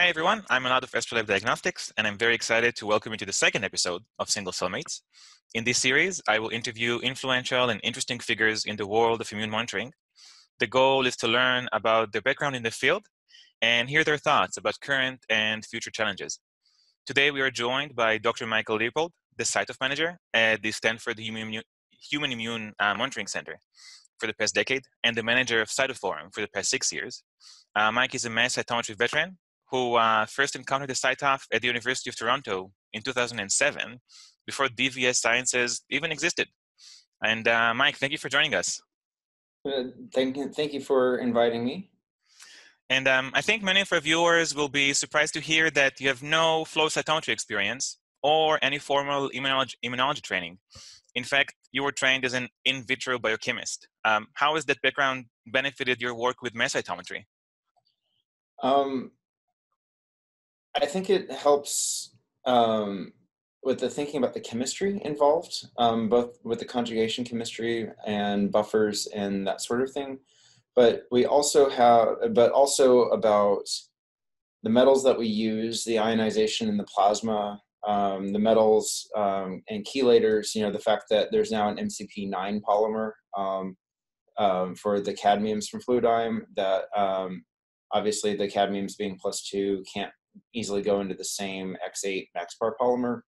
Hi everyone, I'm Elad of Astrolabe Diagnostics, and I'm very excited to welcome you to the second episode of Single Cellmates. In this series, I will interview influential and interesting figures in the world of immune monitoring. The goal is to learn about their background in the field and hear their thoughts about current and future challenges. Today, we are joined by Dr. Michael Leipold, the CyTOF manager at the Stanford Human Immune uh, Monitoring Center for the past decade and the manager of Cytoforum for the past six years. Uh, Mike is a mass cytometry veteran who uh, first encountered the CyTOF at the University of Toronto in 2007, before DVS Sciences even existed. And uh, Mike, thank you for joining us. Uh, thank you, thank you for inviting me. And um, I think many of our viewers will be surprised to hear that you have no flow cytometry experience or any formal immunology, immunology training. In fact, you were trained as an in vitro biochemist. Um, how has that background benefited your work with mass cytometry? Um, I think it helps um, with the thinking about the chemistry involved, um, both with the conjugation chemistry and buffers and that sort of thing. But we also have, but also about the metals that we use, the ionization in the plasma, um, the metals um, and chelators. You know, the fact that there's now an MCP9 polymer um, um, for the cadmiums from Fluidigm that obviously the cadmiums being plus two can't easily go into the same X8 Maxpar polymer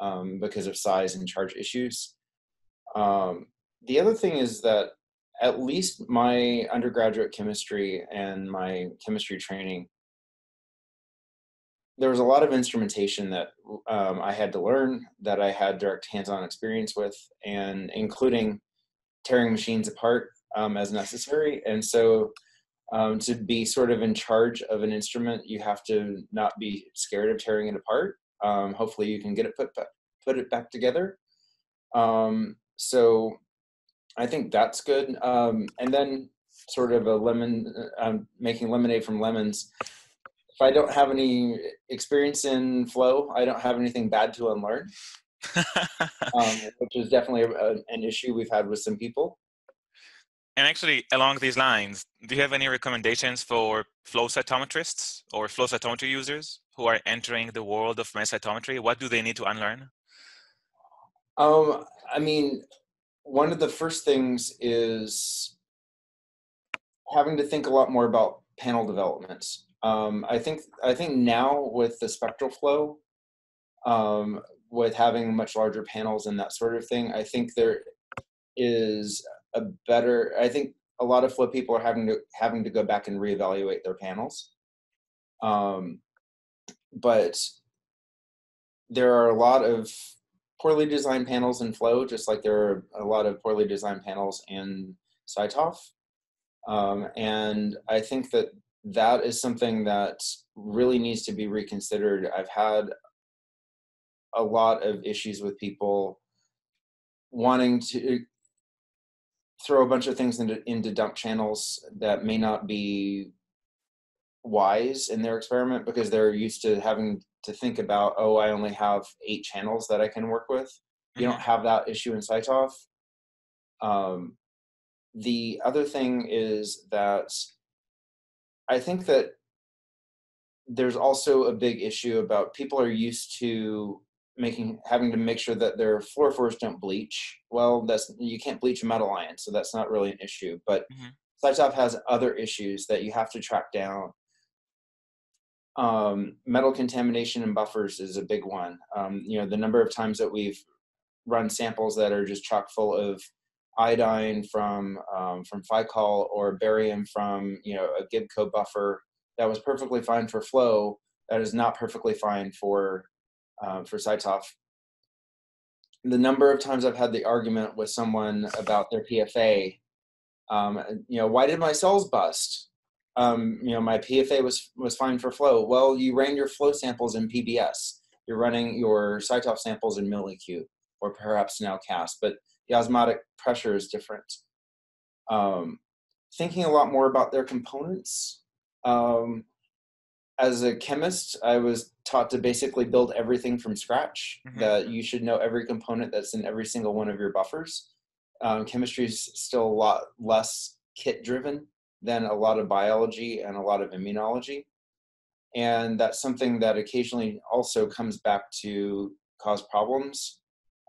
um, because of size and charge issues. Um, the other thing is that at least my undergraduate chemistry and my chemistry training, there was a lot of instrumentation that um, I had to learn that I had direct hands-on experience with, and including tearing machines apart um, as necessary. And so um, to be sort of in charge of an instrument, you have to not be scared of tearing it apart. Um, hopefully, you can get it put back, put it back together. Um, so, I think that's good. Um, and then, sort of a lemon, um, making lemonade from lemons. If I don't have any experience in flow, I don't have anything bad to unlearn, um, which is definitely a, an issue we've had with some people. And actually, along these lines, do you have any recommendations for flow cytometrists or flow cytometry users who are entering the world of mass cytometry? What do they need to unlearn? Um, I mean, one of the first things is having to think a lot more about panel developments. Um, I think I think now with the spectral flow, um, with having much larger panels and that sort of thing, I think there is a better i think a lot of flow people are having to having to go back and reevaluate their panels um, but there are a lot of poorly designed panels in flow just like there are a lot of poorly designed panels in CyTOF. Um, and i think that that is something that really needs to be reconsidered i've had a lot of issues with people wanting to throw a bunch of things into, into dump channels that may not be wise in their experiment because they're used to having to think about oh i only have eight channels that i can work with you don't mm-hmm. have that issue in CyTOF. Um, the other thing is that i think that there's also a big issue about people are used to making having to make sure that their fluorophores don't bleach. Well, that's you can't bleach a metal ion, so that's not really an issue. But mm-hmm. CyTOF has other issues that you have to track down. Um, metal contamination and buffers is a big one. Um, you know, the number of times that we've run samples that are just chock full of iodine from um, from Ficoll or barium from you know a Gibco buffer that was perfectly fine for flow that is not perfectly fine for um, for CyTOF. The number of times I've had the argument with someone about their PFA, um, you know, why did my cells bust? Um, you know, my PFA was was fine for flow. Well, you ran your flow samples in PBS. You're running your CyTOF samples in Milli-Q or perhaps now CAS, but the osmotic pressure is different. Um, thinking a lot more about their components. Um, as a chemist, I was taught to basically build everything from scratch. Mm-hmm. That you should know every component that's in every single one of your buffers. Um, chemistry is still a lot less kit driven than a lot of biology and a lot of immunology. and that's something that occasionally also comes back to cause problems,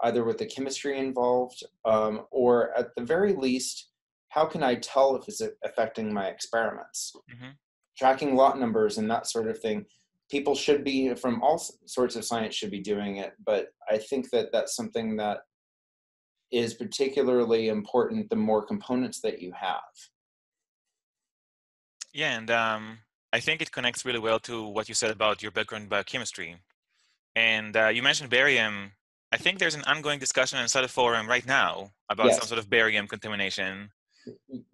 either with the chemistry involved um, or at the very least, how can I tell if it's affecting my experiments? Mm-hmm. Tracking lot numbers and that sort of thing. People should be from all sorts of science should be doing it, but I think that that's something that is particularly important the more components that you have. Yeah, and um, I think it connects really well to what you said about your background in biochemistry. And uh, you mentioned barium. I think there's an ongoing discussion inside the forum right now about yes. some sort of barium contamination.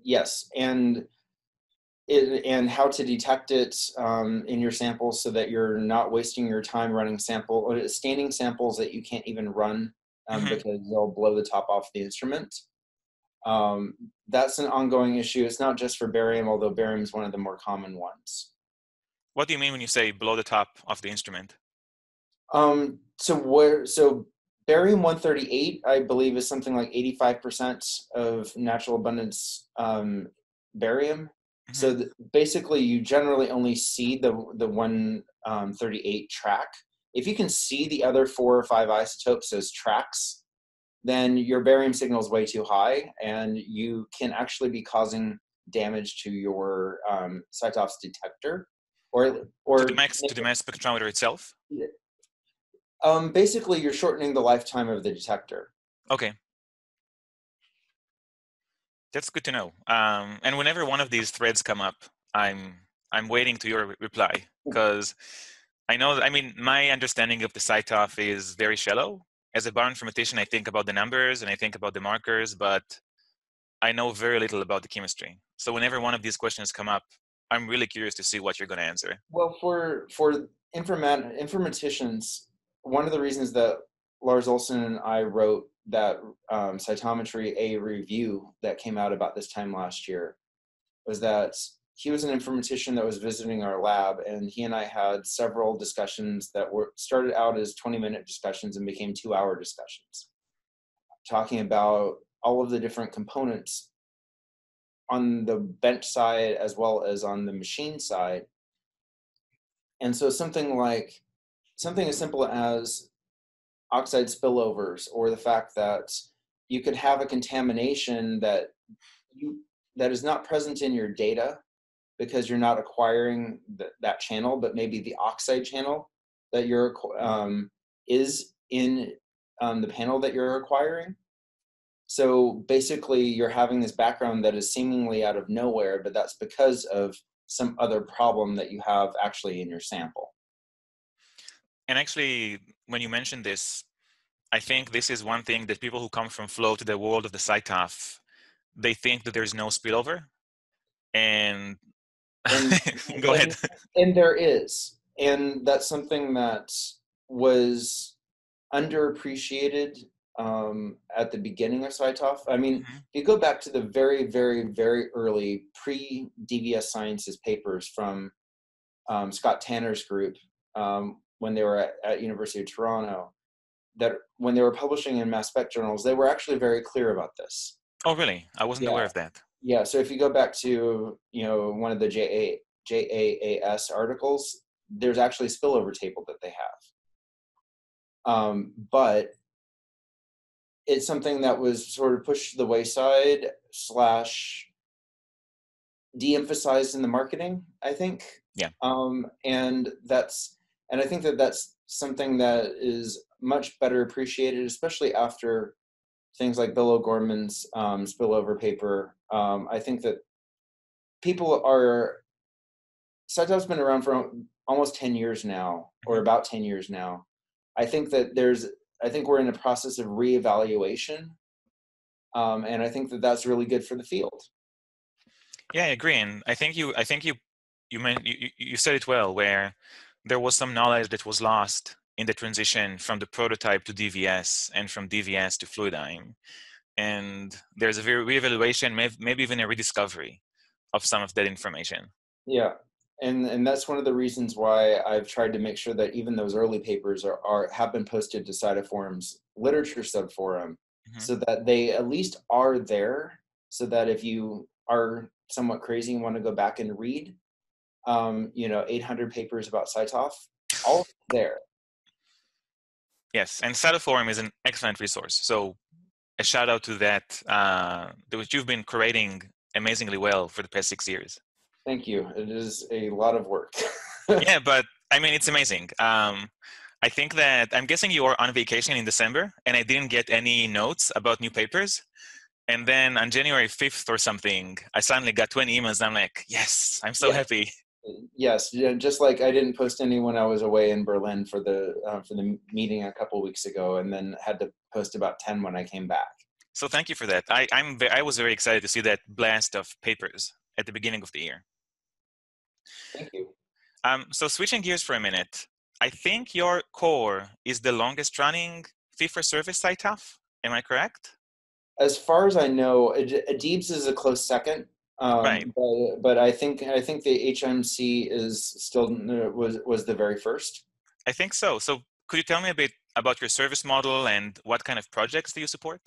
Yes, and it, and how to detect it um, in your samples so that you're not wasting your time running sample or staining samples that you can't even run um, mm-hmm. because they'll blow the top off the instrument. Um, that's an ongoing issue. It's not just for barium, although barium is one of the more common ones. What do you mean when you say below the top of the instrument? Um, so where so barium 138, I believe, is something like 85% of natural abundance um, barium. Mm-hmm. So th- basically, you generally only see the the 138 um, track. If you can see the other four or five isotopes as tracks, then your barium signal is way too high and you can actually be causing damage to your um, CyTOF's detector or or to the mass to the mass spectrometer itself um, basically you're shortening the lifetime of the detector okay that's good to know um, and whenever one of these threads come up i'm i'm waiting to your reply because i know i mean my understanding of the CyTOF is very shallow as a bioinformatician, I think about the numbers and I think about the markers, but I know very little about the chemistry. So whenever one of these questions come up, I'm really curious to see what you're going to answer. Well, for for informat- informaticians, one of the reasons that Lars Olsen and I wrote that um, cytometry a review that came out about this time last year was that he was an informatician that was visiting our lab and he and i had several discussions that were started out as 20 minute discussions and became two hour discussions talking about all of the different components on the bench side as well as on the machine side. And so something like something as simple as oxide spillovers or the fact that you could have a contamination that you that is not present in your data because you're not acquiring the, that channel, but maybe the oxide channel that you're um, is in um, the panel that you're acquiring. So basically, you're having this background that is seemingly out of nowhere, but that's because of some other problem that you have actually in your sample. And actually, when you mentioned this, I think this is one thing that people who come from flow to the world of the CyTOF, they think that there's no spillover. And and, Go and, ahead. And there is, and that's something that was underappreciated um, at the beginning of CyTOF. I mean, mm-hmm. if you go back to the very, very, very early pre DVS Sciences papers from um, Scott Tanner's group um, when they were at, at, University of Toronto, that when they were publishing in mass spec journals, they were actually very clear about this. Oh, really? I wasn't yeah. aware of that. Yeah, so if you go back to you know one of the JA, JAAS articles, there's actually a spillover table that they have. Um, but it's something that was sort of pushed to the wayside slash de-emphasized in the marketing i think yeah um, and that's and i think that that's something that is much better appreciated especially after things like Bill O'Gorman's um, spillover paper. Um, I think that people are. CyTOF's been around for almost 10 years now, or mm-hmm. about 10 years now. I think that there's, I think we're in a process of reevaluation. Um, and I think that that's really good for the field. Yeah, I agree. And I think you, I think you, you meant, you, you said it well, where there was some knowledge that was lost in the transition from the prototype to DVS and from DVS to Fluidigm. And there's a very reevaluation, maybe even a rediscovery of some of that information. Yeah. And, and that's one of the reasons why I've tried to make sure that even those early papers are, are have been posted to Cytoforum's literature subforum mm-hmm. so that they at least are there so that if you are somewhat crazy and want to go back and read, um, you know, 800 papers about CyTOF, all there. Yes, and Cytoforum is an excellent resource. So a shout out to that, uh, which you've been curating amazingly well for the past six years. Thank you. It is a lot of work. yeah, but I mean, it's amazing. Um, I think that I'm guessing you were on vacation in December and I didn't get any notes about new papers. And then on January 5th or something, I suddenly got 20 emails. And I'm like, yes, I'm so yeah. happy. Yes, just like I didn't post any when I was away in Berlin for the uh, for the meeting a couple weeks ago, and then had to post about 10 when I came back. So thank you for that. I, I'm I was very excited to see that blast of papers at the beginning of the year. Thank you. Um, so switching gears for a minute, I think your core is the longest running fee for service CyTOF. Am I correct? As far as I know, Adibs is a close second. Um, right. But, but, I think I think the HMC is still was was the very first. I think so. So could you tell me a bit about your service model and what kind of projects do you support?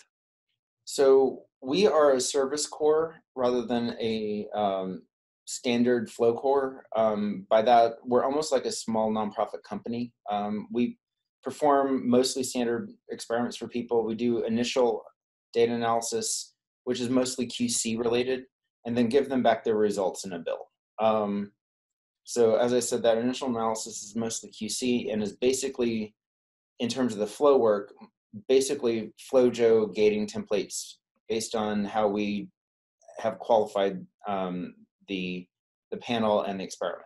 So we are a service core rather than a um, standard flow core. Um, by that, we're almost like a small nonprofit company. Um, we perform mostly standard experiments for people. We do initial data analysis, which is mostly QC related, and then give them back their results in a bill. Um, so as I said, that initial analysis is mostly QC and is basically, in terms of the flow work, basically FlowJo gating templates based on how we have qualified um, the, the panel and the experiment.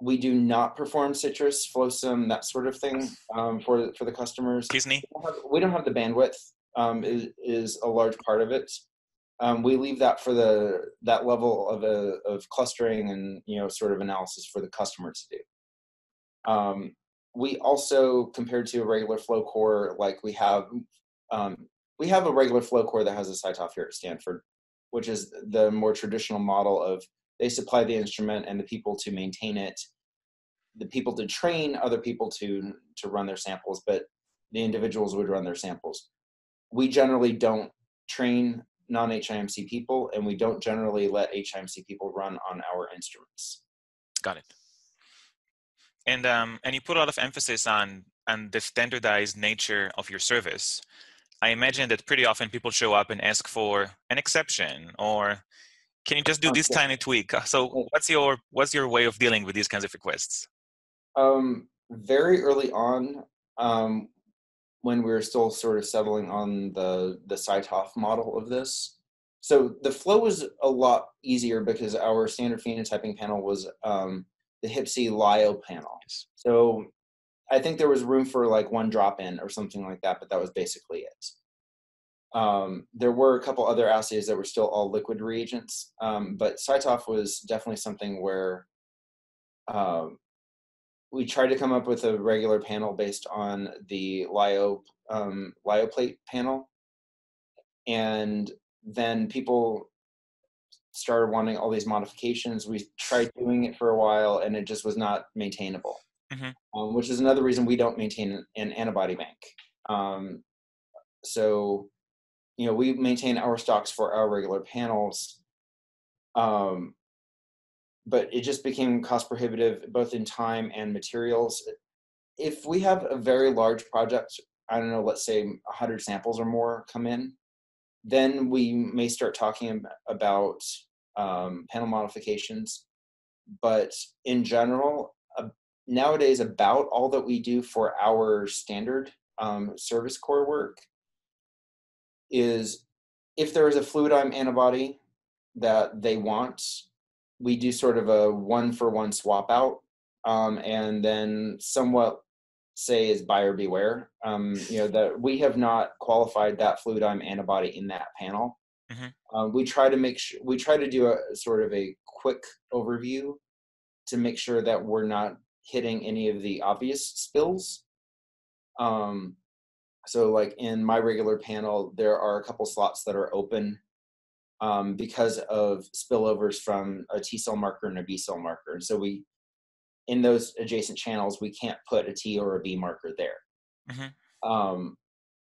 We do not perform citrus, FlowSOM, that sort of thing um, for, for the customers. viSNE? We don't have, we don't have the bandwidth um, is, is a large part of it. Um, we leave that for the that level of a, of clustering and you know sort of analysis for the customer to do. Um, we also compared to a regular flow core, like we have um, we have a regular flow core that has a CyTOF here at Stanford, which is the more traditional model of they supply the instrument and the people to maintain it, the people to train other people to to run their samples, but the individuals would run their samples we generally don't train non-HIMC people and we don't generally let HIMC people run on our instruments. Got it. And um, and you put a lot of emphasis on on the standardized nature of your service. I imagine that pretty often people show up and ask for an exception or can you just do this tiny tweak? So what's your what's your way of dealing with these kinds of requests? Um, very early on, um, when we were still sort of settling on the the CyTOF model of this. So the flow was a lot easier because our standard phenotyping panel was um, the HIPC LIO panel. So I think there was room for like one drop in or something like that, but that was basically it. Um, there were a couple other assays that were still all liquid reagents, um, but CyTOF was definitely something where um, we tried to come up with a regular panel based on the LIO um, LIO plate panel, and then people started wanting all these modifications. We tried doing it for a while, and it just was not maintainable. Mm-hmm. Um, which is another reason we don't maintain an antibody bank. Um, so, you know, we maintain our stocks for our regular panels, um, but it just became cost prohibitive both in time and materials. If we have a very large project, I don't know, let's say 100 samples or more come in, then we may start talking about um, panel modifications. But in general, uh, nowadays, about all that we do for our standard um, service core work is if there is a fluidigm antibody that they want we do sort of a one for one swap out um, and then somewhat say is buyer beware. Um, you know that we have not qualified that fluidigm antibody in that panel. Mm-hmm. um, we try to make sure we try to do a sort of a quick overview to make sure that we're not hitting any of the obvious spills. Um, so like in my regular panel there are a couple slots that are open um, because of spillovers from a T cell marker and a B cell marker. And so we, in those adjacent channels, we can't put a T or a B marker there. Mm-hmm. Um,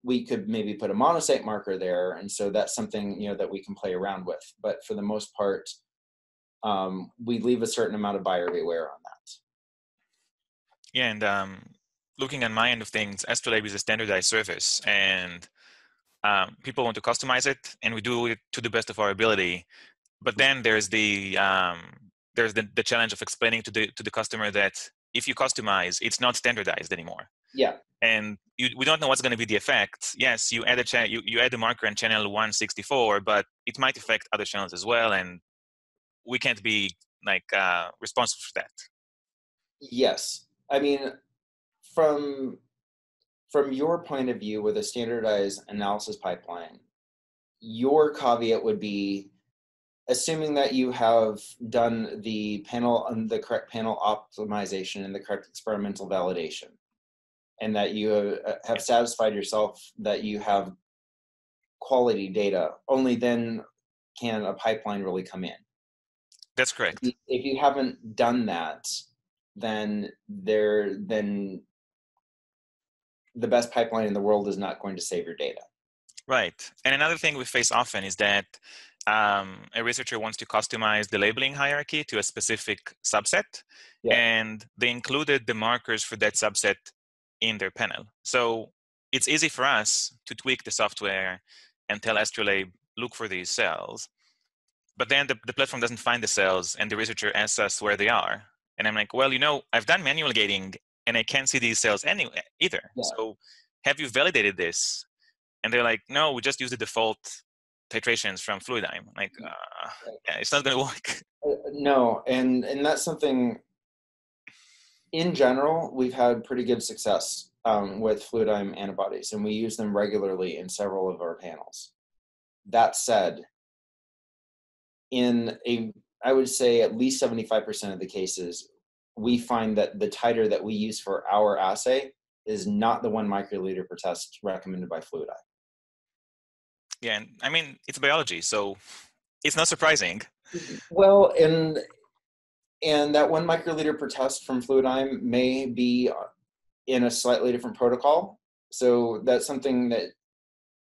we could maybe put a monocyte marker there, and so that's something you know that we can play around with. But for the most part, um, we leave a certain amount of buyer beware on that. Yeah, and um, looking at my end of things, Astrolabe is a standardized service, and um, people want to customize it, and we do it to the best of our ability. But then there's the um, there's the, the challenge of explaining to the to the customer that if you customize, it's not standardized anymore. Yeah. And you, we don't know what's going to be the effect. Yes, you add a cha- you, you add a marker on channel 164, but it might affect other channels as well, and we can't be like uh, responsible for that. Yes, I mean, from from your point of view with a standardized analysis pipeline, your caveat would be assuming that you have done the panel and the correct panel optimization and the correct experimental validation and that you uh, have satisfied yourself that you have quality data only then can a pipeline really come in. That's correct. If you haven't done that then there then the best pipeline in the world is not going to save your data right and another thing we face often is that um, a researcher wants to customize the labeling hierarchy to a specific subset, yeah. and they included the markers for that subset in their panel. So it's easy for us to tweak the software and tell Astrolabe, look for these cells. But then the, the platform doesn't find the cells, and the researcher asks us where they are. And I'm like, well, you know, I've done manual gating, and I can't see these cells anyway either. Yeah. So have you validated this? And they're like, no, we just use the default titrations from Fluidigm. Like, mm. uh, yeah, it's not going to work. Uh, no, and and that's something. In general, we've had pretty good success um, with Fluidigm antibodies, and we use them regularly in several of our panels. That said, in a I would say at least 75% of the cases, we find that the titer that we use for our assay is not the one microliter per test recommended by Fluidigm. Yeah, and I mean it's biology, so it's not surprising. Well, and and that one microliter per test from Fluidigm may be in a slightly different protocol. So that's something that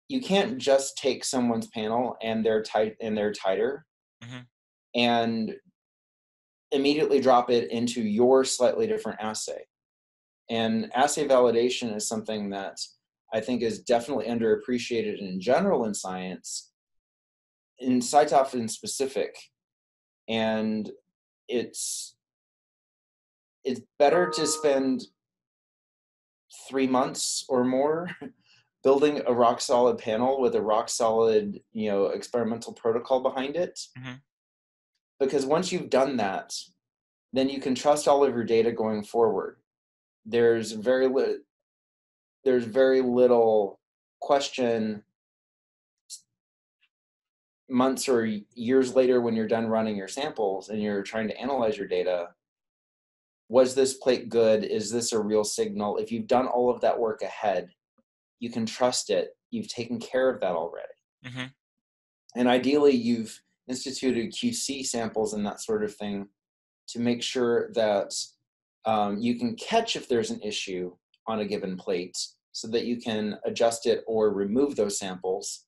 you can't just take someone's panel and their tight and their titer mm-hmm. and immediately drop it into your slightly different assay. And assay validation is something that I think is definitely underappreciated in general in science, in CyTOF in specific. And it's it's better to spend three months or more building a rock solid panel with a rock solid you know experimental protocol behind it mm-hmm. Because once you've done that then you can trust all of your data going forward. There's very little there's very little question months or years later when you're done running your samples and you're trying to analyze your data was this plate good? Is this a real signal? If you've done all of that work ahead you can trust it. You've taken care of that already. Mm-hmm. and ideally you've instituted qc samples and that sort of thing to make sure that um, you can catch if there's an issue on a given plate so that you can adjust it or remove those samples.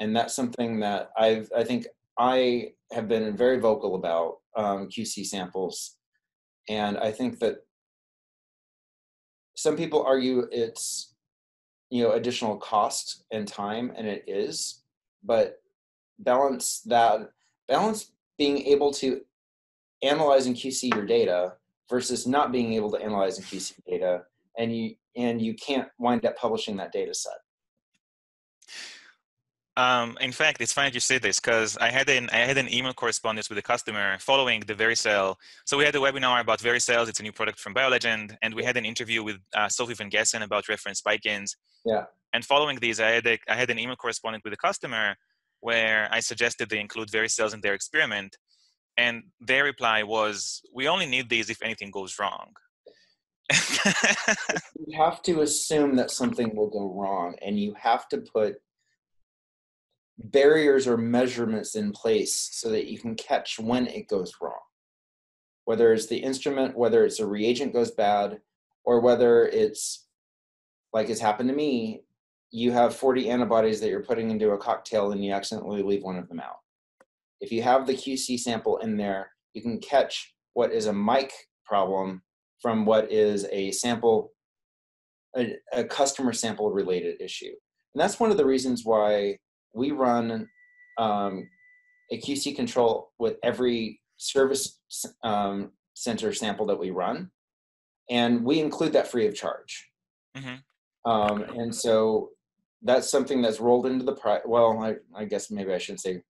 And that's something that I've, I think I have been very vocal about um, QC samples. And I think that some people argue it's, you know, additional cost and time, and it is, but balance that, balance being able to analyze and QC your data versus not being able to analyze and QC data and you and you can't wind up publishing that data set. Um, in fact, it's funny you say this because I had an I had an email correspondence with a customer following the VeriCell. So we had a webinar about VeriCells. It's a new product from BioLegend, and we had an interview with uh, Sophie Van Gassen about reference spike-ins. Yeah. And following these, I had a, I had an email correspondence with a customer where I suggested they include VeriCells in their experiment, and their reply was, "We only need these if anything goes wrong." you have to assume that something will go wrong and you have to put barriers or measurements in place so that you can catch when it goes wrong whether it's the instrument whether it's a reagent goes bad or whether it's like it's happened to me you have 40 antibodies that you're putting into a cocktail and you accidentally leave one of them out if you have the QC sample in there, you can catch what is a mic problem from what is a sample, a, a customer sample related issue. And that's one of the reasons why we run um, a QC control with every service um, center sample that we run. And we include that free of charge. Mm-hmm. Um, and so that's something that's rolled into the price. Well, I, I, guess maybe I shouldn't say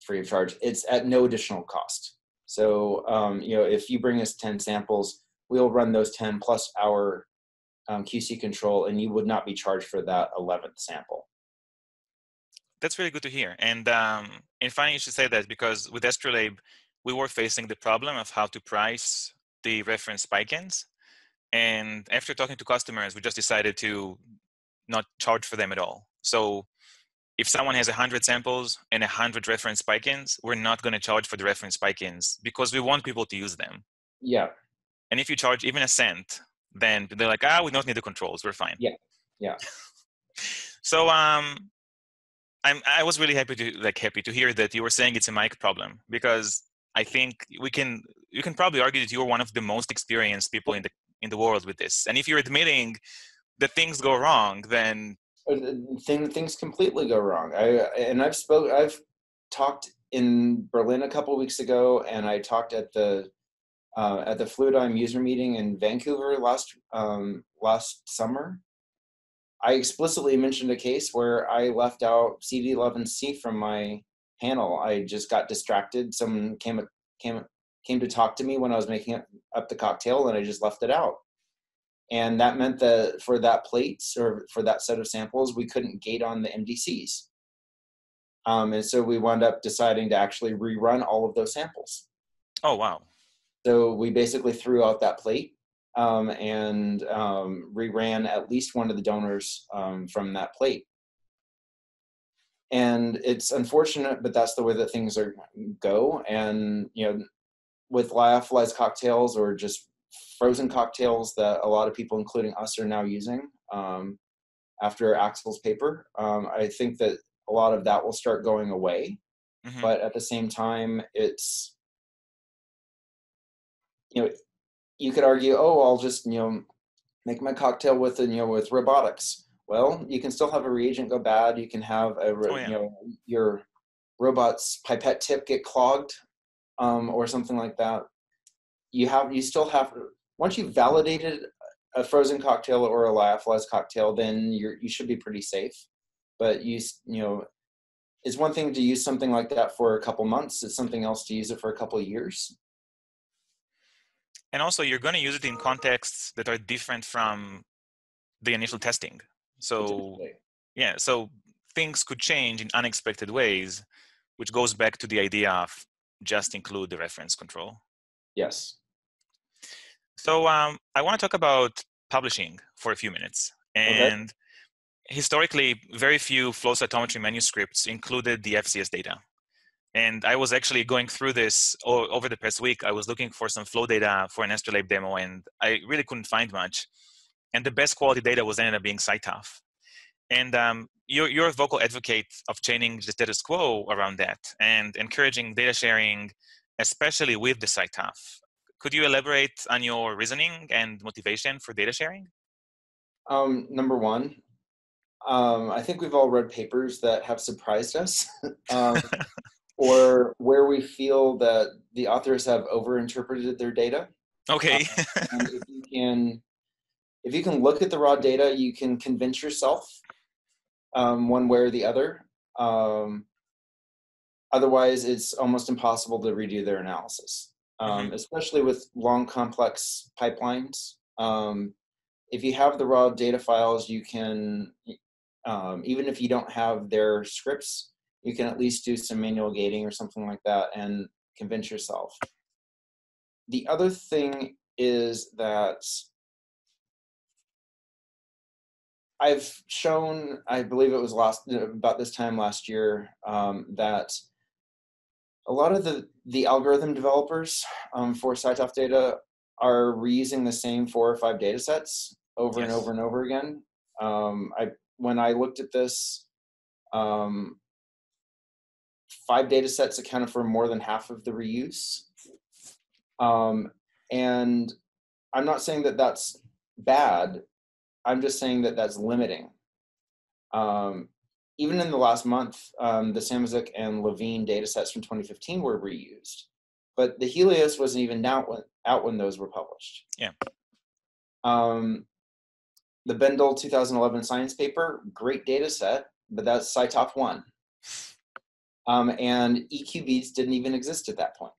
free of charge. It's at no additional cost. So, um, you know, if you bring us 10 samples, we'll run those 10 plus our um, QC control, and you would not be charged for that 11th sample. That's really good to hear. And um, and funny you should say that because with Astrolabe, we were facing the problem of how to price the reference spike-ins. And after talking to customers, we just decided to not charge for them at all. So if someone has 100 samples and 100 reference spike-ins, we're not going to charge for the reference spike-ins because we want people to use them. Yeah. And if you charge even a cent, then they're like, ah, we don't need the controls. We're fine. Yeah. Yeah. so um, I'm I was really happy to like happy to hear that you were saying it's a mic problem because I think we can you can probably argue that you're one of the most experienced people in the in the world with this. And if you're admitting that things go wrong, then thing, things completely go wrong. I and I've spoke I've talked in Berlin a couple weeks ago, and I talked at the uh, at the Fluidigm user meeting in Vancouver last um, last summer. I explicitly mentioned a case where I left out CD11C from my panel. I just got distracted. Someone came came came to talk to me when I was making up the cocktail, and I just left it out. And that meant that for that plate or for that set of samples, we couldn't gate on the MDCs. Um, and so we wound up deciding to actually rerun all of those samples. Oh wow! So we basically threw out that plate um, and um, reran at least one of the donors um, from that plate. And it's unfortunate, but that's the way that things are go. And you know, with lyophilized cocktails or just frozen cocktails that a lot of people, including us, are now using um, after Axel's paper, um, I think that a lot of that will start going away. Mm-hmm. But at the same time, it's you know you could argue, oh, I'll just you know make my cocktail with you know with robotics. Well, you can still have a reagent go bad. You can have a oh, yeah. you know your robot's pipette tip get clogged um, or something like that. You have you still have once you've validated a frozen cocktail or a lyophilized cocktail, then you're you should be pretty safe. But you you know it's one thing to use something like that for a couple months. It's something else to use it for a couple years and also you're going to use it in contexts that are different from the initial testing so yeah so things could change in unexpected ways which goes back to the idea of just include the reference control yes so um, i want to talk about publishing for a few minutes and okay. historically very few flow cytometry manuscripts included the fcs data and I was actually going through this over the past week. I was looking for some flow data for an Astrolabe demo, and I really couldn't find much. And the best quality data was ended up being CyTOF. And um, you're, you're a vocal advocate of changing the status quo around that and encouraging data sharing, especially with the CyTOF. Could you elaborate on your reasoning and motivation for data sharing? Um, number one, um, I think we've all read papers that have surprised us. um, or where we feel that the authors have overinterpreted their data. Okay. uh, and if you can, if you can look at the raw data, you can convince yourself um, one way or the other. Um, otherwise, it's almost impossible to redo their analysis, um, mm-hmm. especially with long, complex pipelines. Um, if you have the raw data files, you can, um, even if you don't have their scripts, you can at least do some manual gating or something like that and convince yourself. The other thing is that I've shown, I believe it was last about this time last year, um, that a lot of the the algorithm developers um, for CyTOF data are reusing the same four or five data sets over yes. and over and over again. Um, I when I looked at this, um, five data sets accounted for more than half of the reuse. Um, and I'm not saying that that's bad. I'm just saying that that's limiting. Um, even in the last month, um, the Samusik and Levine data sets from 2015 were reused, but the Helios wasn't even out when, out when those were published. Yeah. Um, the Bendall 2011 science paper, great data set, but that's CyTOF 1. Um, and EQBs didn't even exist at that point.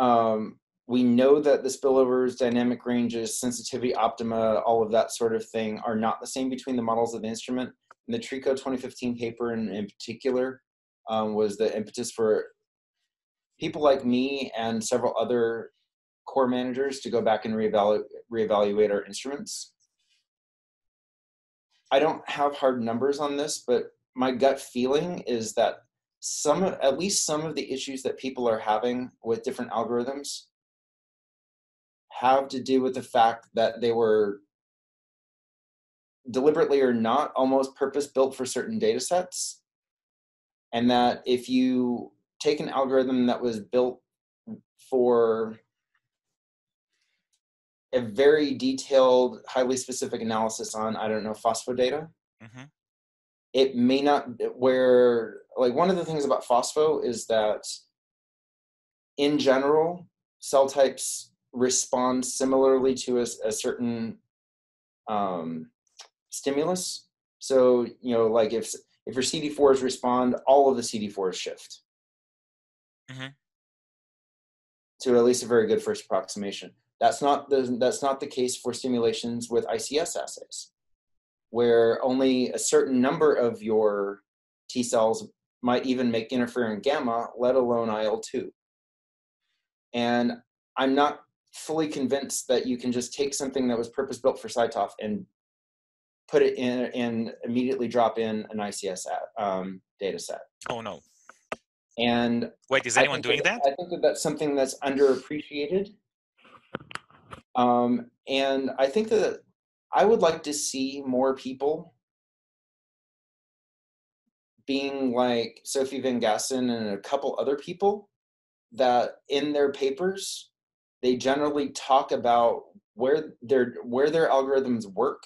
Um, we know that the spillovers, dynamic ranges, sensitivity optima, all of that sort of thing are not the same between the models of the instrument. And the Tricot 2015 paper in, in particular um, was the impetus for people like me and several other core managers to go back and reevaluate, reevaluate our instruments. I don't have hard numbers on this, but my gut feeling is that some of, at least some of the issues that people are having with different algorithms have to do with the fact that they were deliberately or not almost purpose built for certain data sets and that if you take an algorithm that was built for a very detailed highly specific analysis on i don't know phosphodata mm-hmm. it may not where like one of the things about phospho is that in general cell types respond similarly to a, a certain um, stimulus. So, you know, like if if your CD4s respond, all of the CD4s shift. Mm-hmm. To at least a very good first approximation. That's not the that's not the case for stimulations with ICS assays, where only a certain number of your T cells might even make interferon gamma, let alone IL2. And I'm not fully convinced that you can just take something that was purpose built for CyTOF and put it in and immediately drop in an ICS um, data set. Oh no. And wait, is anyone doing that, that? I think that that's something that's underappreciated. Um, and I think that I would like to see more people being like Sophie Van Gassen and a couple other people that in their papers they generally talk about where their where their algorithms work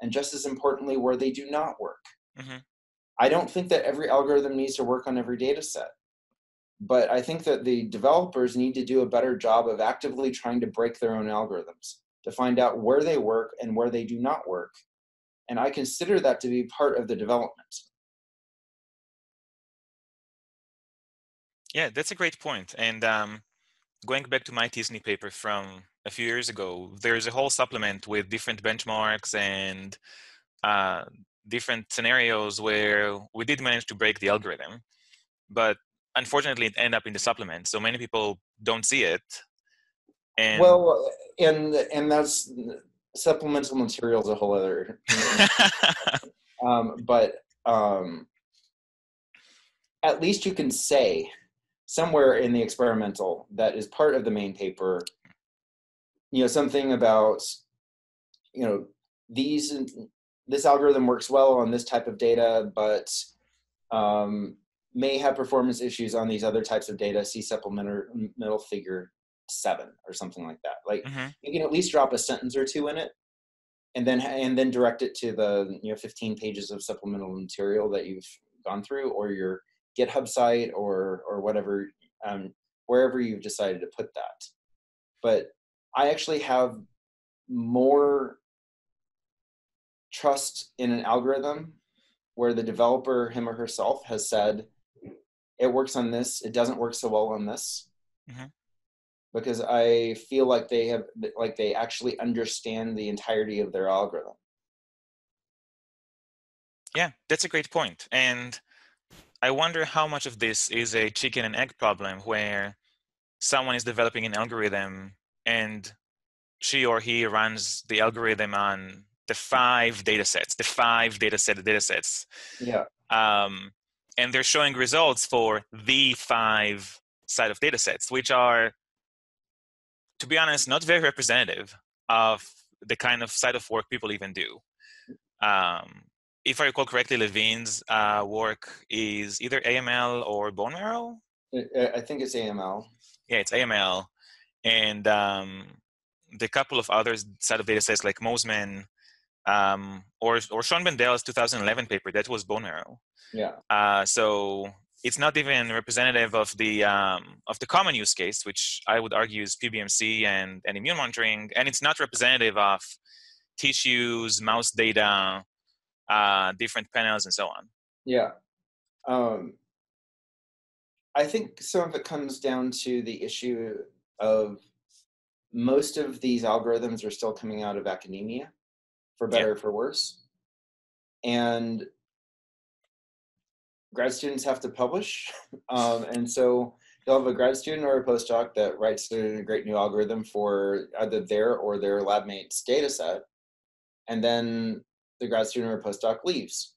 and just as importantly where they do not work mm-hmm. i don't think that every algorithm needs to work on every data set but i think that the developers need to do a better job of actively trying to break their own algorithms to find out where they work and where they do not work and i consider that to be part of the development yeah that's a great point and um, going back to my viSNE paper from a few years ago, there's a whole supplement with different benchmarks and uh, different scenarios where we did manage to break the algorithm, but unfortunately it ended up in the supplement. So many people don't see it. And well, and and that's supplemental material is a whole other. um, but um, at least you can say somewhere in the experimental that is part of the main paper you know something about you know these this algorithm works well on this type of data but um, may have performance issues on these other types of data see supplemental figure seven or something like that like mm-hmm. you can at least drop a sentence or two in it and then and then direct it to the you know 15 pages of supplemental material that you've gone through or your GitHub site or or whatever, um, wherever you've decided to put that. But I actually have more trust in an algorithm where the developer, him or herself, has said, it works on this, it doesn't work so well on this. Mm-hmm. Because I feel like they have, like they actually understand the entirety of their algorithm. Yeah, that's a great. And I wonder how much of this is a chicken and egg problem where someone is developing an algorithm and she or he runs the algorithm on the five data sets, the five data set data sets. Yeah. Um, and they're showing results for the five set of data sets, which are, to be honest, not very representative of the kind of CyTOF work people even do. Um, if I recall correctly, Levine's uh, work is either AML or bone marrow. I think it's AML. Yeah, it's AML, and um, the couple of others set of data sets like Mosmann um, or or Sean Bendall's 2011 paper that was bone marrow. Yeah. Uh, so it's not even representative of the um, of the common use case, which I would argue is PBMC and, and immune monitoring, and it's not representative of tissues, mouse data, uh, different panels, and so on. Yeah. Um, I think some of it comes down to the issue of most of these algorithms are still coming out of academia, for better yeah. or for worse. And grad students have to publish. Um, and so you'll have a grad student or a postdoc that writes a great new algorithm for either their or their lab mate's data set. And then the grad student or postdoc leaves.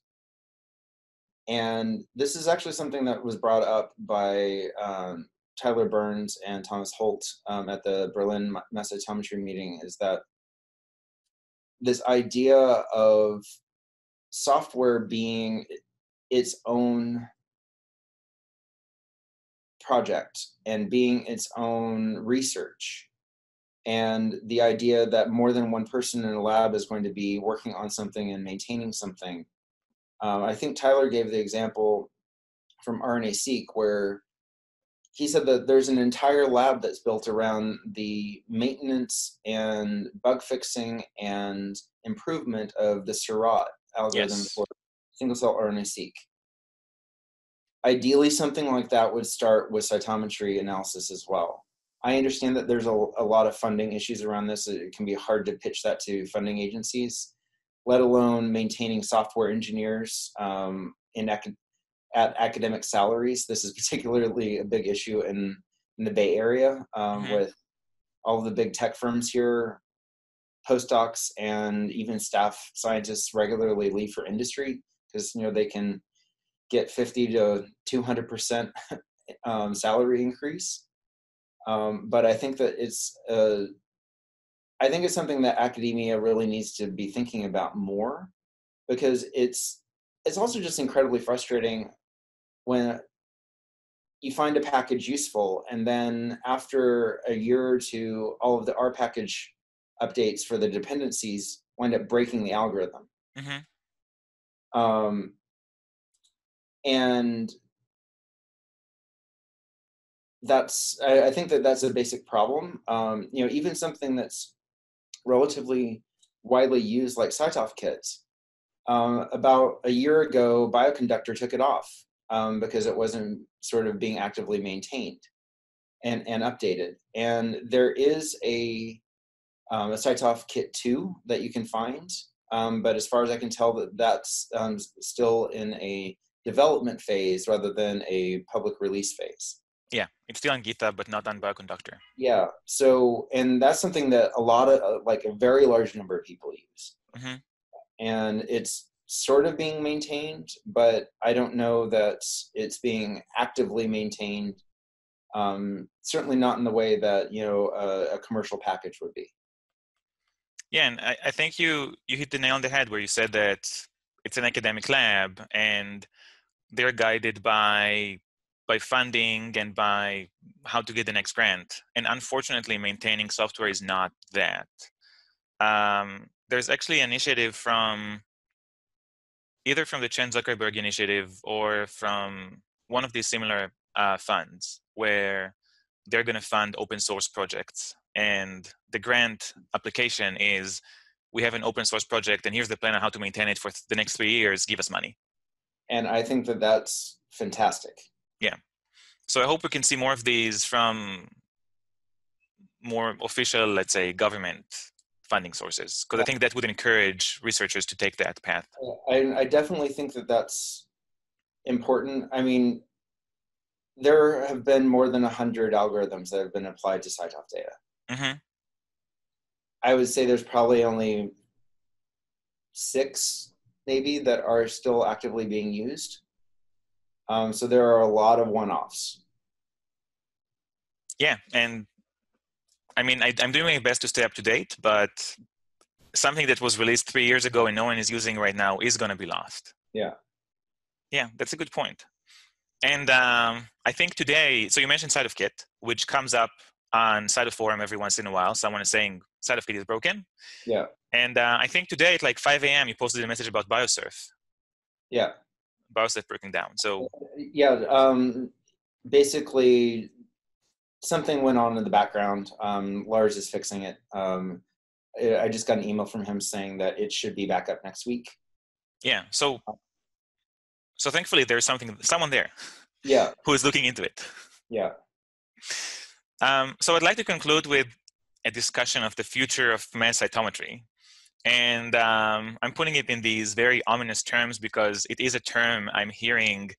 And this is actually something that was brought up by um, Tyler Burns and Thomas Höllt um, at the Berlin mass cytometry meeting is that this idea of software being its own project and being its own research and the idea that more than one person in a lab is going to be working on something and maintaining something um, i think tyler gave the example from RNA-seq where he said that there's an entire lab that's built around the maintenance and bug fixing and improvement of the Seurat algorithm yes. for single cell RNA-seq. Ideally, something like that would start with cytometry analysis as well. I understand that there's a, a lot of funding issues around this. It can be hard to pitch that to funding agencies, let alone maintaining software engineers um, in at academic salaries. This is particularly a big issue in, in the Bay Area um, mm-hmm. with all the big tech firms here. Postdocs and even staff scientists regularly leave for industry because you know they can get 50 to 200 percent um, salary increase. Um, but I think that it's uh, I think it's something that academia really needs to be thinking about more because it's it's also just incredibly frustrating when you find a package useful and then after a year or two all of the r package updates for the dependencies wind up breaking the algorithm mm-hmm. um, and that's I, I, think that that's a basic problem um, you know even something that's relatively widely used like CyTOF kits um, about a year ago bioconductor took it off um, because it wasn't sort of being actively maintained and, and updated. And there is a, um, a Kit 2 that you can find, um, but as far as I can tell, that that's um, still in a development phase rather than a public release phase. Yeah, it's still on GitHub, but not on Bioconductor. Yeah, so and that's something that a lot of uh, like a very large number of people use, mm-hmm. and it's sort of being maintained, but I don't know that it's being actively maintained. Um, certainly not in the way that you know a, a commercial package would be. Yeah, and I, I think you you hit the nail on the head where you said that it's an academic lab and they're guided by by funding and by how to get the next grant. And unfortunately, maintaining software is not that. Um, there's actually an initiative from either from the Chan Zuckerberg Initiative or from one of these similar uh, funds where they're going to fund open source projects. And the grant application is we have an open source project and here's the plan on how to maintain it for the next three years, give us money. And I think that that's fantastic. Yeah. So I hope we can see more of these from more official, let's say, government funding sources because i think that would encourage researchers to take that path. I, I definitely think that that's important. I mean there have been more than 100 algorithms that have been applied to CyTOF data. Mm-hmm. i would say there's probably only six maybe that are still actively being used um, so there are a lot of one-offs yeah and I mean, I, am doing my best to stay up to date, but something that was released three years ago and no one is using right now is going to be lost. Yeah. Yeah, that's a good point. And um, I think today, so you mentioned cytofkit, which comes up on Cytoforum every once in a while. Someone is saying cytofkit is broken. Yeah. And uh, I think today at like 5 a.m. you posted a message about Biosurf. Yeah. Biosurf breaking down. So yeah, um, basically something went on in the background. Um, Lars is fixing it. Um, I just got an email from him saying that it should be back up next week. Yeah. So so thankfully there's something someone there. Yeah. Who is looking into it. Yeah. Um, so I'd like to conclude with a discussion of the future of mass cytometry. And um, I'm putting it in these very ominous terms because it is a term I'm hearing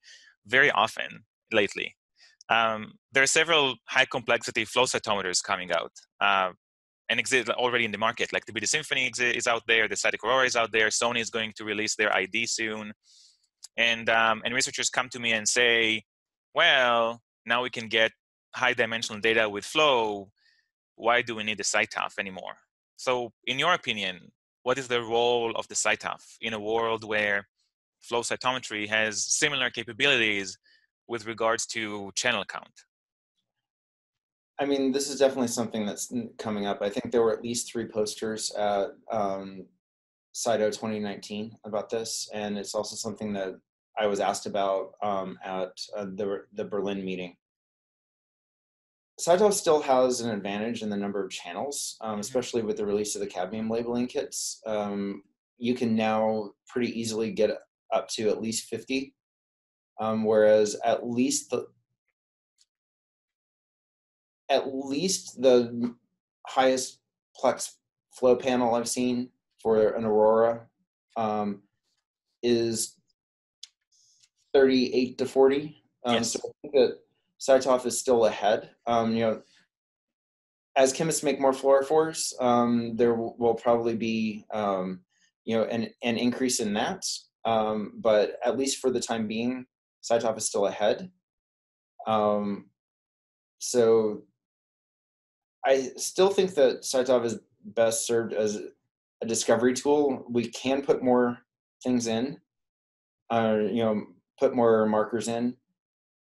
very often lately. Um, there are several high complexity flow cytometers coming out uh, and exist already in the market. Like the BD Symphony is out there, the Cytek Aurora is out there, Sony is going to release their ID soon. And, um, and researchers come to me and say, well, now we can get high dimensional data with flow. Why do we need the CyTOF anymore? So, in your opinion, what is the role of the CyTOF in a world where flow cytometry has similar capabilities with regards to channel count? I mean, this is definitely something that's coming up. I think there were at least three posters at um, CYTO 2019 about this, and it's also something that I was asked about um, at uh, the the Berlin meeting. CyTOF still has an advantage in the number of channels, um, mm-hmm. especially with the release of the cadmium labeling kits. Um, you can now pretty easily get up to at least 50, um, whereas at least the at least the highest plex flow panel I've seen for an Aurora um, is 38 to 40. Um, yes. So I think that CyTOF is still ahead. Um, you know, as chemists make more fluorophores, um, there will probably be, um, you know, an, an increase in that. Um, but at least for the time being, CyTOF is still ahead. Um, so I still think that CyTOF is best served as a discovery tool. We can put more things in, uh, you know, put more markers in.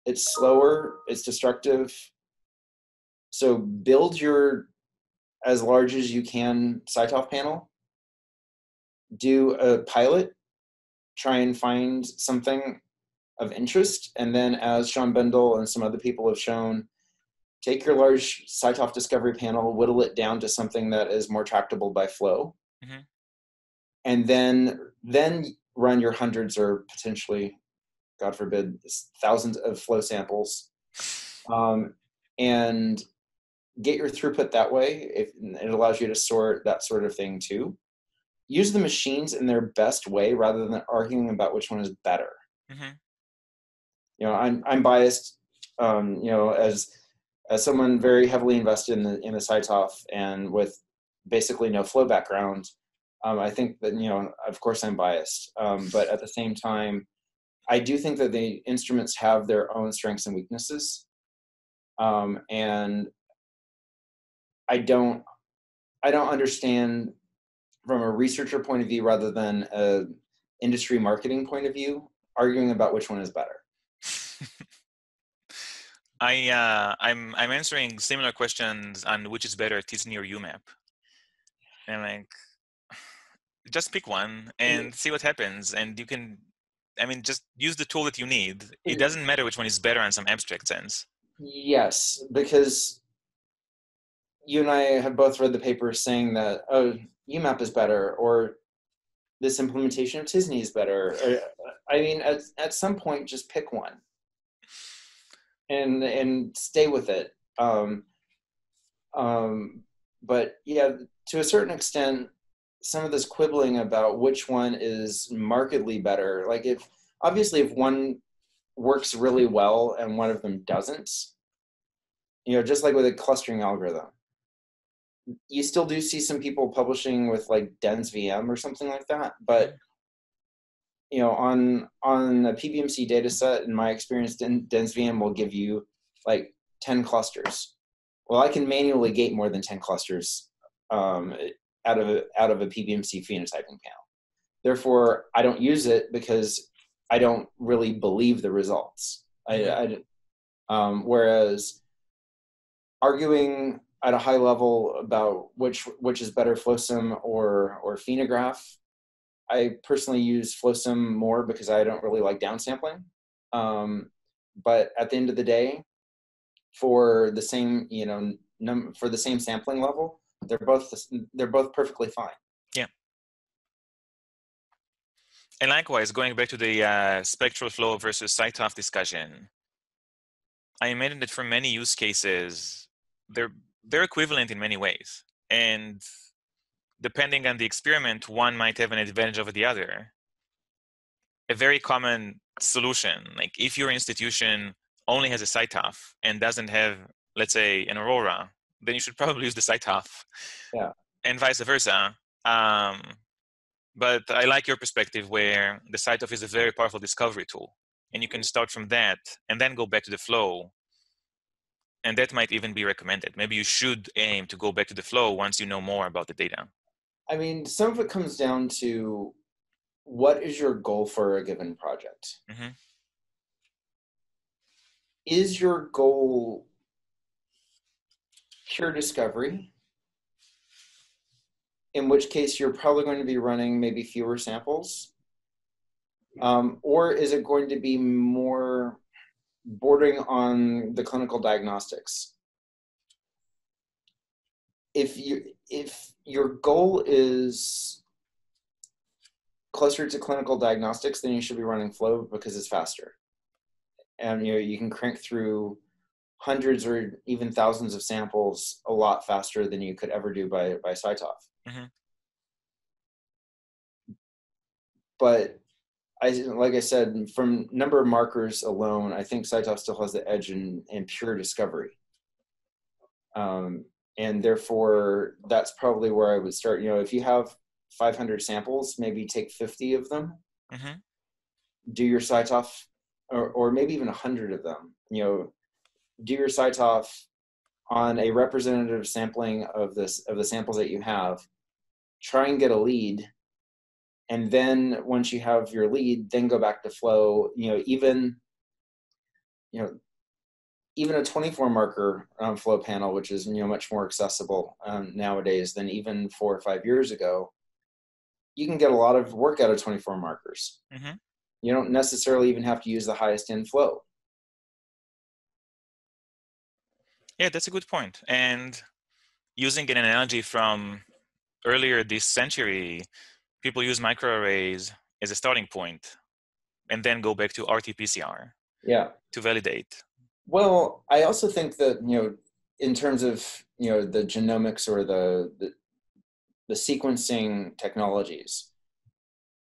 It's slower, it's destructive. So build your as large as you can CyTOF panel. Do a pilot, try and find something of interest, and then as Sean Bendall and some other people have shown, take your large CyTOF discovery panel, whittle it down to something that is more tractable by flow, mm-hmm. and then then run your hundreds or potentially, God forbid, thousands of flow samples, um, and get your throughput that way. If it allows you to sort that sort of thing too. Use the machines in their best way rather than arguing about which one is better. Mm-hmm. You know, I'm I'm biased. Um, you know, as as someone very heavily invested in the in the CyTOF and with basically no flow background, um, I think that you know, of course, I'm biased, um, but at the same time, I do think that the instruments have their own strengths and weaknesses, um, and I don't, I don't understand from a researcher point of view rather than a industry marketing point of view arguing about which one is better. I uh, I'm I'm answering similar questions on which is better, t-SNE or UMAP, and like just pick one and see what happens, and you can. I mean, just use the tool that you need. It doesn't matter which one is better in some abstract sense. Yes, because you and I have both read the paper saying that oh UMAP is better or this implementation of t-SNE is better. Or, I mean, at at some point, just pick one and and stay with it. Um, um, but yeah, to a certain extent, some of this quibbling about which one is markedly better. Like if obviously if one works really well and one of them doesn't, you know, just like with a clustering algorithm, you still do see some people publishing with like DensVM or something like that. But you know, on on a PBMC data set, in my experience, DensVM will give you like 10 clusters. Well, I can manually gate more than 10 clusters um, out of a, out of a PBMC phenotyping panel. Therefore, I don't use it because I don't really believe the results. I, I um, whereas arguing at a high level about which which is better, FlowSOM or or Phenograph, I personally use FlowSOM more because I don't really like downsampling. Um, but at the end of the day, for the same you know num- for the same sampling level, they're both they're both perfectly fine. Yeah. And likewise, going back to the uh, spectral flow versus CyTOF discussion, I imagine that for many use cases, they're they're equivalent in many ways, and depending on the experiment, one might have an advantage over the other. A very common solution, like if your institution only has a CyTOF and doesn't have, let's say, an Aurora, then you should probably use the CyTOF. Yeah. And vice versa. Um, but I like your perspective where the CyTOF is a very powerful discovery tool. And you can start from that and then go back to the flow. And that might even be recommended. Maybe you should aim to go back to the flow once you know more about the data. I mean, some of it comes down to what is your goal for a given project? Mm-hmm. Is your goal pure discovery? In which case, you're probably going to be running maybe fewer samples. Um, or is it going to be more bordering on the clinical diagnostics? If you if your goal is closer to clinical diagnostics, then you should be running flow because it's faster. And you know you can crank through hundreds or even thousands of samples a lot faster than you could ever do by by CyTOF. Mm-hmm. But I like I said, from number of markers alone, I think CyTOF still has the edge in, in pure discovery. Um, and therefore that's probably where I would start. You know, if you have 500 samples, maybe take 50 of them, mm-hmm. do your CyTOF, or, or maybe even 100 of them. You know, do your CyTOF on a representative sampling of this of the samples that you have. Try and get a lead, and then once you have your lead, then go back to flow. You know, even you know even a 24 marker um, flow panel, which is you know much more accessible um, nowadays than even four or five years ago, you can get a lot of work out of 24 markers. Mm-hmm. You don't necessarily even have to use the highest end flow. Yeah, that's a good point. And using an analogy from earlier this century, people use microarrays as a starting point and then go back to RT-PCR yeah. to validate. Well, I also think that you know, in terms of you know the genomics or the the, the sequencing technologies,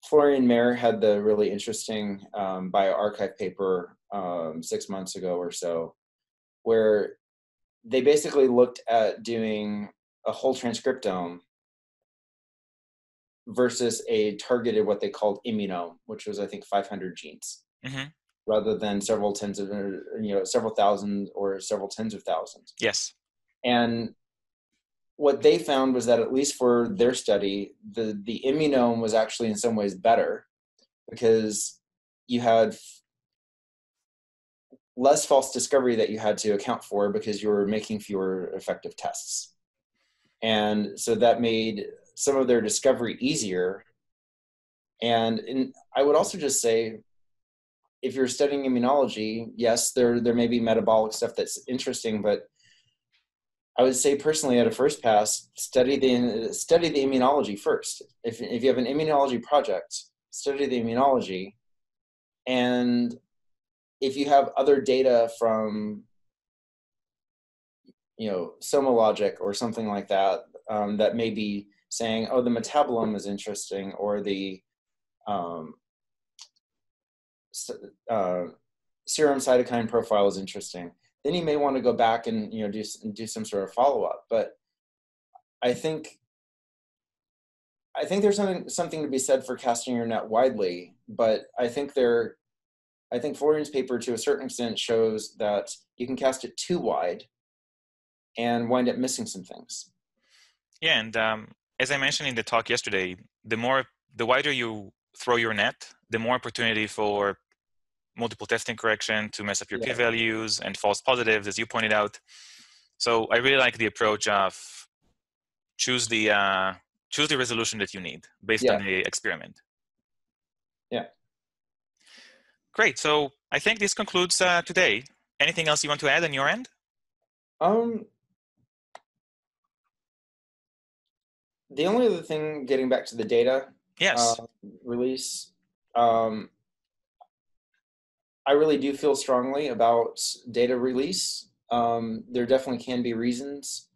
Florian Mair had the really interesting um, bioRxiv paper um, six months ago or so, where they basically looked at doing a whole transcriptome versus a targeted what they called immunome, which was I think 500 genes. Mm-hmm. Rather than several tens of you know several thousand or several tens of thousands. Yes. And what they found was that at least for their study the the immunome was actually in some ways better because you had less false discovery that you had to account for because you were making fewer effective tests. And so that made some of their discovery easier. And in, i would also just say if you're studying immunology, yes, there there may be metabolic stuff that's interesting, but I would say personally at a first pass, study the study the immunology first. If if you have an immunology project, study the immunology, and if you have other data from you know SomaLogic or something like that um, that may be saying, oh, the metabolome is interesting, or the um, uh, serum cytokine profile is interesting, then you may want to go back and you know do do some sort of follow up. But I think I think there's something something to be said for casting your net widely. But I think there, I think Florian's paper to a certain extent shows that you can cast it too wide and wind up missing some things. Yeah, and um, as I mentioned in the talk yesterday, the more the wider you throw your net, the more opportunity for multiple testing correction to mess up your yeah. p-values and false positives, as you pointed out. So I really like the approach of choose the uh, choose the resolution that you need based yeah. on the experiment. Yeah. Great. So I think this concludes uh, today. Anything else you want to add on your end? Um, the only other thing, getting back to the data yes uh, release, um, I really do feel strongly about data release. Um, there definitely can be reasons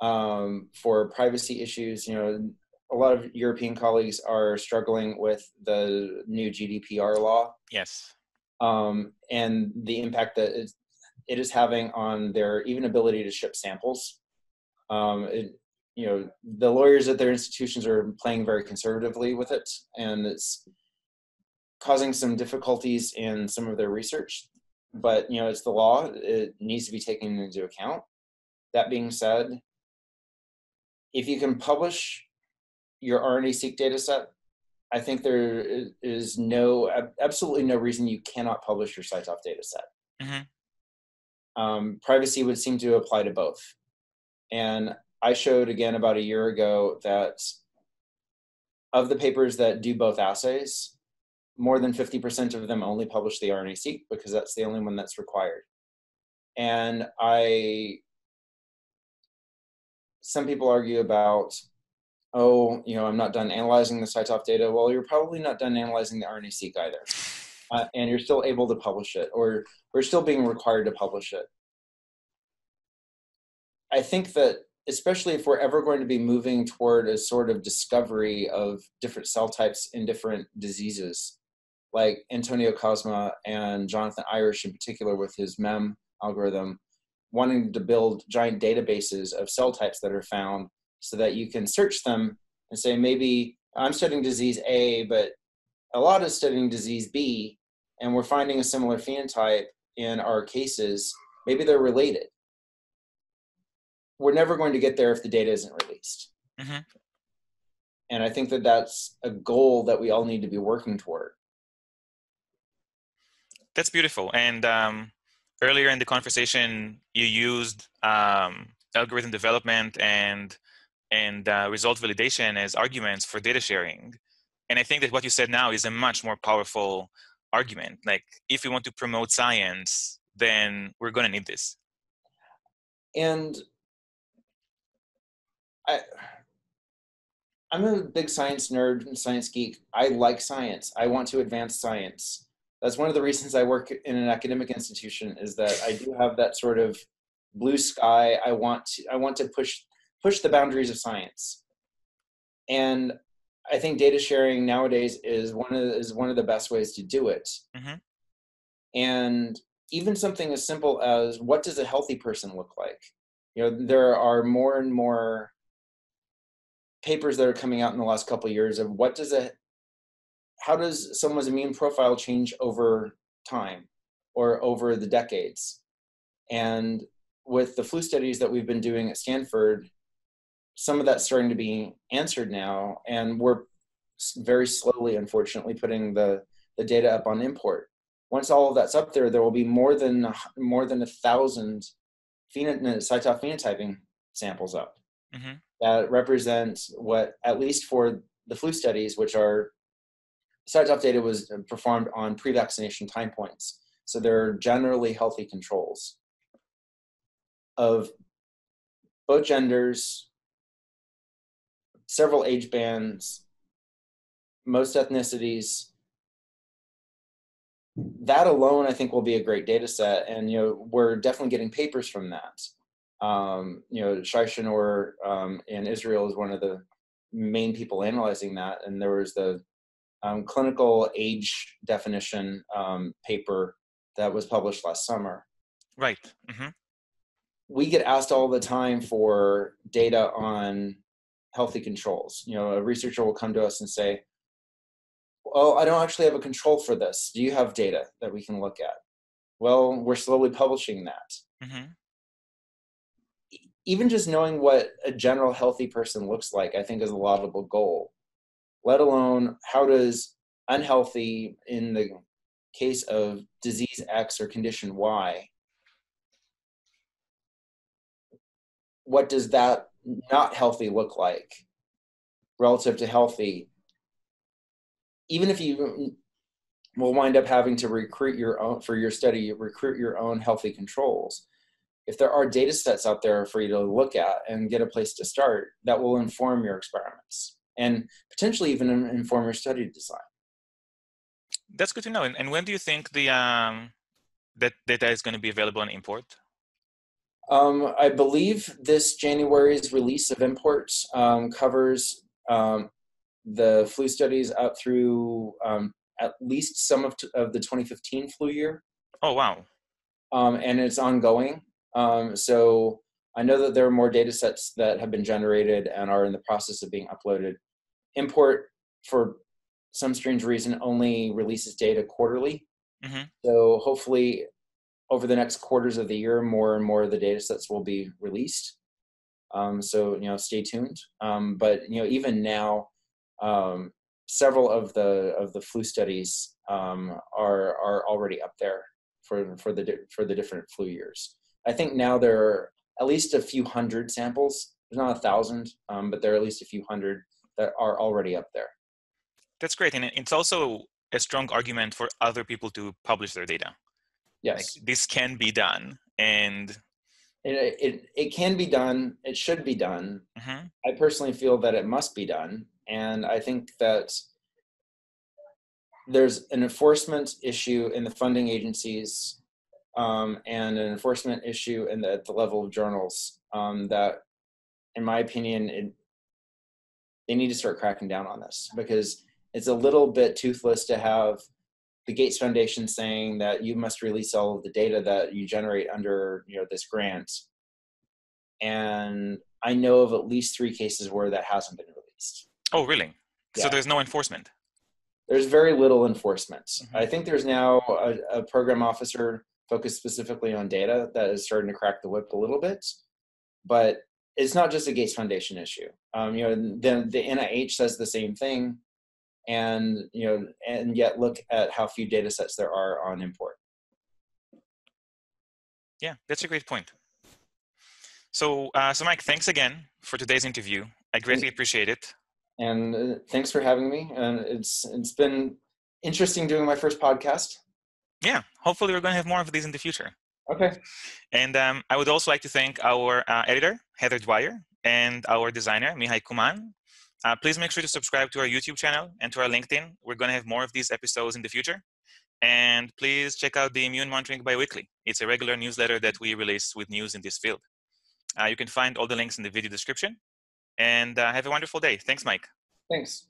um, for privacy issues. You know, a lot of European colleagues are struggling with the new GDPR law. Yes. Um, and the impact that it is having on their even ability to ship samples. Um, it, you know, the lawyers at their institutions are playing very conservatively with it, and it's causing some difficulties in some of their research. But you know, it's the law; it needs to be taken into account. That being said, if you can publish your RNA-seq data set, I think there is no absolutely no reason you cannot publish your CyTOF data set. Mm-hmm. Um, privacy would seem to apply to both. And I showed again about a year ago that of the papers that do both assays, more than 50% of them only publish the RNA-seq because that's the only one that's required. And I, some people argue about oh, you know, I'm not done analyzing the CyTOF data. Well, you're probably not done analyzing the RNA-seq either. Uh, and you're still able to publish it, or we're still being required to publish it. I think that especially if we're ever going to be moving toward a sort of discovery of different cell types in different diseases, like Antonio Cosma and Jonathan Irish in particular with his MEM algorithm, wanting to build giant databases of cell types that are found so that you can search them and say maybe I'm studying disease A, but a lot is studying disease B, and we're finding a similar phenotype in our cases. Maybe they're related. We're never going to get there if the data isn't released. Mm-hmm. And I think that that's a goal that we all need to be working toward. That's beautiful. And um, earlier in the conversation, you used um, algorithm development and and uh, result validation as arguments for data sharing. And I think that what you said now is a much more powerful argument. Like, if we want to promote science, then we're going to need this. And I, I'm a big science nerd and science geek. I like science. I want to advance science. That's one of the reasons I work in an academic institution is that I do have that sort of blue sky. I want to, I want to push push the boundaries of science. And I think data sharing nowadays is one of the, is one of the best ways to do it. Mm-hmm. And even something as simple as what does a healthy person look like? You know, there are more and more papers that are coming out in the last couple of years of what does a how does someone's immune profile change over time or over the decades? And with the flu studies that we've been doing at Stanford, some of that's starting to be answered now, and we're very slowly, unfortunately, putting the the data up on ImmPort. Once all of that's up there, there will be more than more than a thousand pheno- CyTOF phenotyping samples up mm-hmm. that represent what, at least for the flu studies, which are CyTOF data was performed on pre-vaccination time points, so they're generally healthy controls of both genders, several age bands, most ethnicities. That alone, I think, will be a great data set, and you know we're definitely getting papers from that. Um, you know, Shai Shen-Orr um, in Israel is one of the main people analyzing that, and there was the um, clinical age definition um, paper that was published last summer. Right. Mm-hmm. We get asked all the time for data on healthy controls. You know, a researcher will come to us and say, "Oh, I don't actually have a control for this. Do you have data that we can look at?" Well, we're slowly publishing that. Mm-hmm. even just knowing what a general healthy person looks like, I think is a laudable goal. Let alone how does unhealthy in the case of disease X or condition Y, what does that not healthy look like relative to healthy? Even if you will wind up having to recruit your own for your study, recruit your own healthy controls. If there are data sets out there for you to look at and get a place to start, that will inform your experiments and potentially even inform your study design. That's good to know. And, and when do you think the um, that data is going to be available on ImmPort? Um, I believe this January's release of ImmPort's um, covers um, the flu studies out through um, at least some of, t- of the 2015 flu year. Oh, wow. Um, and it's ongoing. Um, so I know that there are more data sets that have been generated and are in the process of being uploaded. ImmPort, for some strange reason, only releases data quarterly. Mm-hmm. So hopefully over the next quarters of the year, more and more of the data sets will be released. Um, so you know, stay tuned. Um, but you know, even now, um, several of the of the flu studies um, are are already up there for for the for the different flu years. I think now there are at least a few hundred samples. There's not a thousand, um, but there are at least a few hundred that are already up there. That's great, and it's also a strong argument for other people to publish their data. Yes. Like, this can be done. And it, it, it can be done. It should be done. mm-hmm. I personally feel that it must be done. And I think that there's an enforcement issue in the funding agencies um, and an enforcement issue in the, at the level of journals um, that, in my opinion, it, they need to start cracking down on this because it's a little bit toothless to have the Gates Foundation saying that you must release all of the data that you generate under you know this grant. And I know of at least three cases where that hasn't been released. Oh, really? Yeah. So there's no enforcement. There's very little enforcement. Mhm. I think there's now a, a program officer focused specifically on data that is starting to crack the whip a little bit, but it's not just a Gates Foundation issue. Um, you know, the, the NIH says the same thing and you know and yet look at how few data sets there are on ImmPort Yeah, that's a great point. So, uh, so Mike, thanks again for today's interview. I greatly appreciate it. and uh, thanks for having me and it's it's been interesting doing my first podcast Yeah, hopefully we're going to have more of these in the future. okay And um, I would also like to thank our uh, editor, Heather Dwyer, and our designer, Mihai Kuman. Uh, please make sure to subscribe to our YouTube channel and to our LinkedIn. We're going to have more of these episodes in the future. And please check out the Immune Monitoring Biweekly. It's a regular newsletter that we release with news in this field. Uh, you can find all the links in the video description. And uh, have a wonderful day. Thanks, Mike. thanks